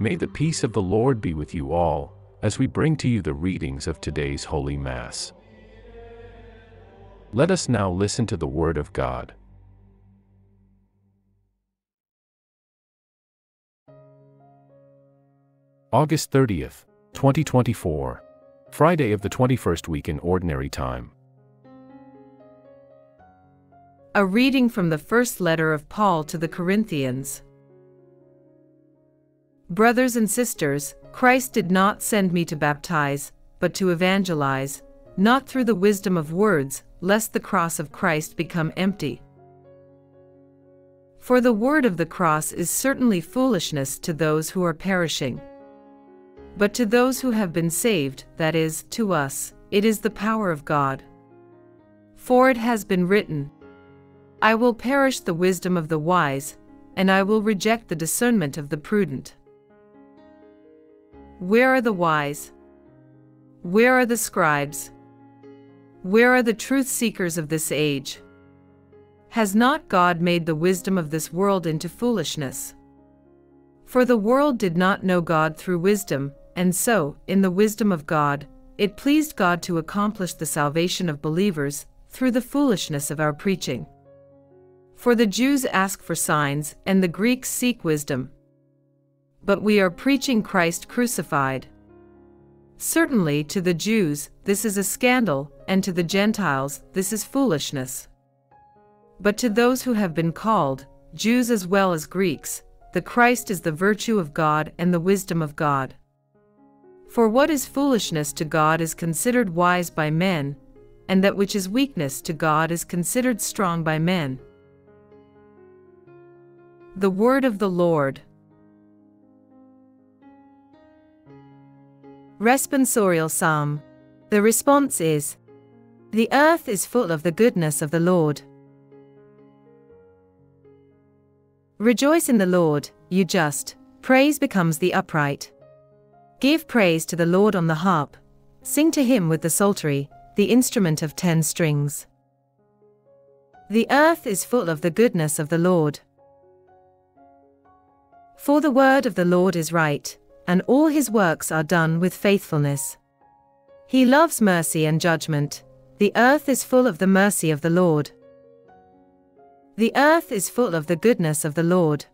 May the peace of the Lord be with you all, as we bring to you the readings of today's Holy Mass. Let us now listen to the Word of God. August 30th, 2024. Friday of the 21st week in Ordinary Time. A reading from the first letter of Paul to the Corinthians. Brothers and sisters, Christ did not send me to baptize, but to evangelize, not through the wisdom of words, lest the cross of Christ become empty. For the word of the cross is certainly foolishness to those who are perishing. But to those who have been saved, that is, to us, it is the power of God. For it has been written, I will perish the wisdom of the wise, and I will reject the discernment of the prudent. Where are the wise? Where are the scribes? Where are the truth seekers of this age? Has not God made the wisdom of this world into foolishness? For the world did not know God through wisdom, and so, in the wisdom of God, it pleased God to accomplish the salvation of believers through the foolishness of our preaching. For the Jews ask for signs, and the Greeks seek wisdom but we are preaching Christ crucified. Certainly, to the Jews, this is a scandal, and to the Gentiles, this is foolishness. But to those who have been called, Jews as well as Greeks, the Christ is the virtue of God and the wisdom of God. For what is foolishness to God is considered wise by men, and that which is weakness to God is considered strong by men. The Word of the Lord. Responsorial Psalm. The response is The earth is full of the goodness of the Lord. Rejoice in the Lord, you just, praise becomes the upright. Give praise to the Lord on the harp, sing to him with the psaltery, the instrument of ten strings. The earth is full of the goodness of the Lord. For the word of the Lord is right, and all his works are done with faithfulness. He loves mercy and judgment, the earth is full of the mercy of the Lord. The earth is full of the goodness of the Lord.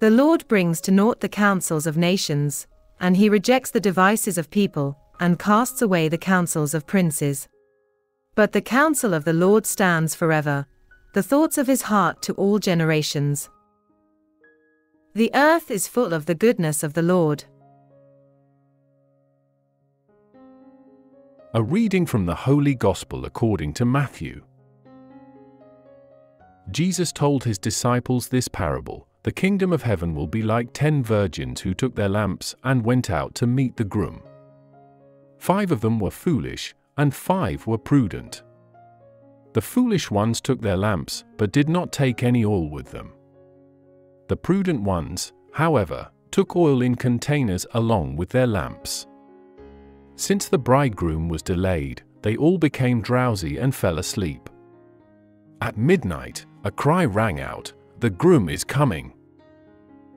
The Lord brings to naught the counsels of nations, and he rejects the devices of people, and casts away the counsels of princes. But the counsel of the Lord stands forever, the thoughts of his heart to all generations. The earth is full of the goodness of the Lord. A reading from the Holy Gospel according to Matthew. Jesus told his disciples this parable The kingdom of heaven will be like ten virgins who took their lamps and went out to meet the groom. Five of them were foolish, and five were prudent. The foolish ones took their lamps, but did not take any oil with them. The prudent ones, however, took oil in containers along with their lamps. Since the bridegroom was delayed, they all became drowsy and fell asleep. At midnight, a cry rang out, The groom is coming!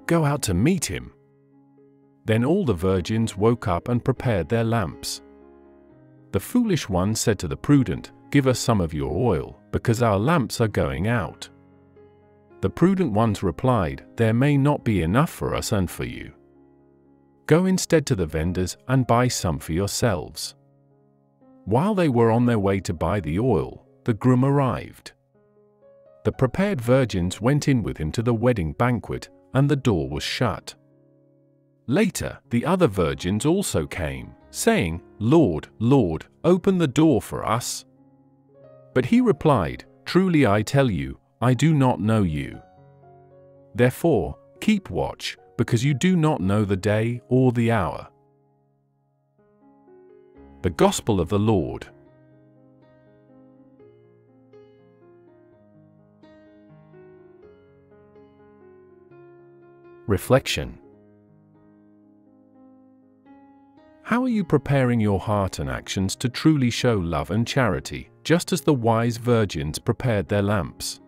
Go out to meet him! Then all the virgins woke up and prepared their lamps. The foolish one said to the prudent, Give us some of your oil, because our lamps are going out. The prudent ones replied, There may not be enough for us and for you. Go instead to the vendors and buy some for yourselves. While they were on their way to buy the oil, the groom arrived. The prepared virgins went in with him to the wedding banquet, and the door was shut. Later, the other virgins also came, saying, Lord, Lord, open the door for us. But he replied, Truly I tell you, I do not know you. Therefore, keep watch, because you do not know the day or the hour. The Gospel of the Lord. Reflection How are you preparing your heart and actions to truly show love and charity, just as the wise virgins prepared their lamps?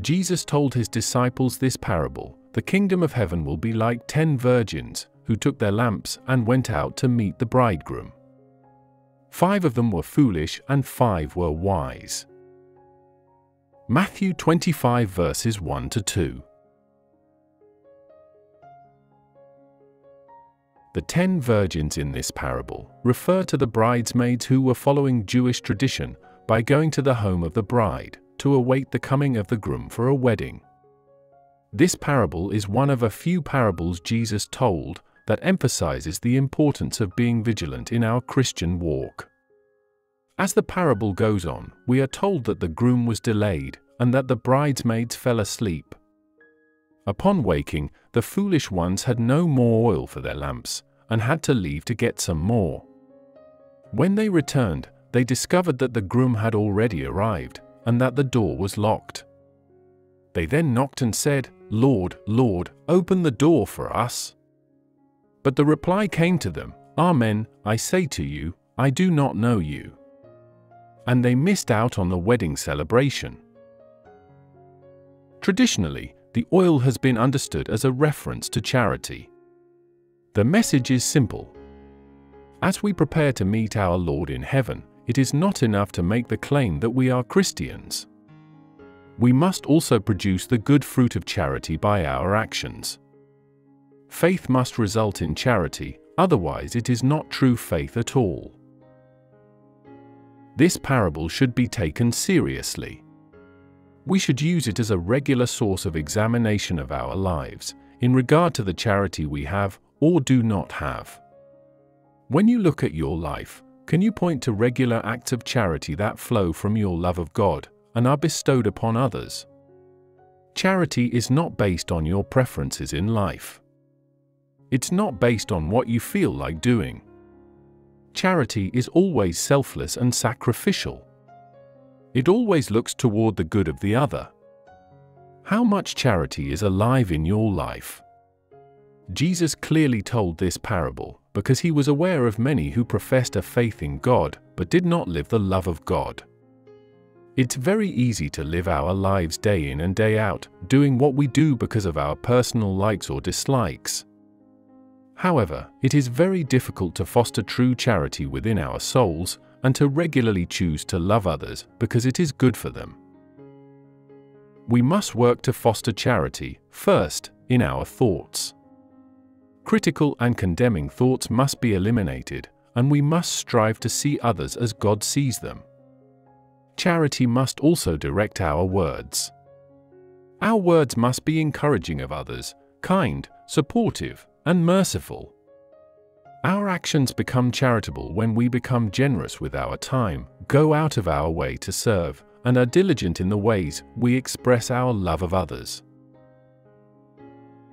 Jesus told his disciples this parable The kingdom of heaven will be like ten virgins who took their lamps and went out to meet the bridegroom. Five of them were foolish and five were wise. Matthew 25 verses 1 to 2. The ten virgins in this parable refer to the bridesmaids who were following Jewish tradition by going to the home of the bride to await the coming of the groom for a wedding. This parable is one of a few parables Jesus told that emphasizes the importance of being vigilant in our Christian walk. As the parable goes on, we are told that the groom was delayed and that the bridesmaids fell asleep. Upon waking, the foolish ones had no more oil for their lamps and had to leave to get some more. When they returned, they discovered that the groom had already arrived and that the door was locked. They then knocked and said, Lord, Lord, open the door for us. But the reply came to them, Amen, I say to you, I do not know you. And they missed out on the wedding celebration. Traditionally, the oil has been understood as a reference to charity. The message is simple. As we prepare to meet our Lord in heaven, it is not enough to make the claim that we are Christians. We must also produce the good fruit of charity by our actions. Faith must result in charity, otherwise, it is not true faith at all. This parable should be taken seriously. We should use it as a regular source of examination of our lives in regard to the charity we have or do not have. When you look at your life, can you point to regular acts of charity that flow from your love of God and are bestowed upon others? Charity is not based on your preferences in life. It's not based on what you feel like doing. Charity is always selfless and sacrificial. It always looks toward the good of the other. How much charity is alive in your life? Jesus clearly told this parable because he was aware of many who professed a faith in God but did not live the love of God. It's very easy to live our lives day in and day out, doing what we do because of our personal likes or dislikes. However, it is very difficult to foster true charity within our souls and to regularly choose to love others because it is good for them. We must work to foster charity, first, in our thoughts. Critical and condemning thoughts must be eliminated, and we must strive to see others as God sees them. Charity must also direct our words. Our words must be encouraging of others, kind, supportive, and merciful. Our actions become charitable when we become generous with our time, go out of our way to serve, and are diligent in the ways we express our love of others.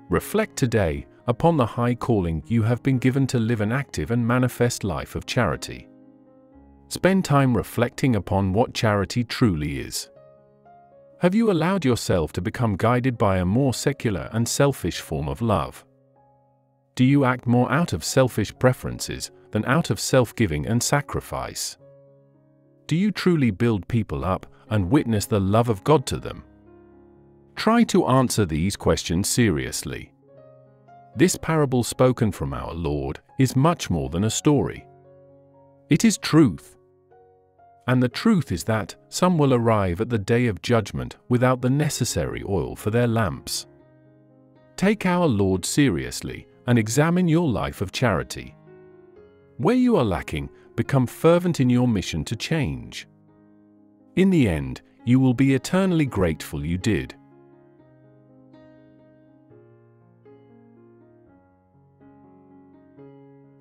Reflect today upon the high calling you have been given to live an active and manifest life of charity. Spend time reflecting upon what charity truly is. Have you allowed yourself to become guided by a more secular and selfish form of love? Do you act more out of selfish preferences than out of self giving and sacrifice? Do you truly build people up and witness the love of God to them? Try to answer these questions seriously. This parable spoken from our Lord is much more than a story. It is truth. And the truth is that some will arrive at the day of judgment without the necessary oil for their lamps. Take our Lord seriously and examine your life of charity. Where you are lacking, become fervent in your mission to change. In the end, you will be eternally grateful you did.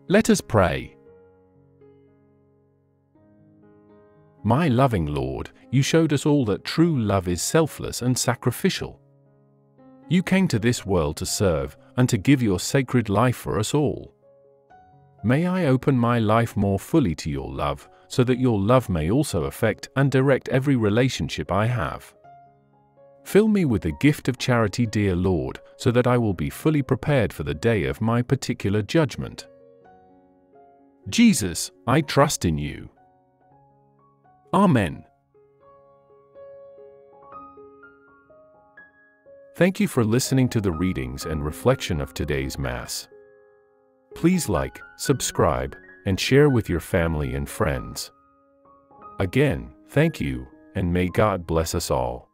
Let us pray. My loving Lord, you showed us all that true love is selfless and sacrificial. You came to this world to serve and to give your sacred life for us all. May I open my life more fully to your love, so that your love may also affect and direct every relationship I have. Fill me with the gift of charity, dear Lord, so that I will be fully prepared for the day of my particular judgment. Jesus, I trust in you. Amen. Thank you for listening to the readings and reflection of today's Mass. Please like, subscribe, and share with your family and friends. Again, thank you, and may God bless us all.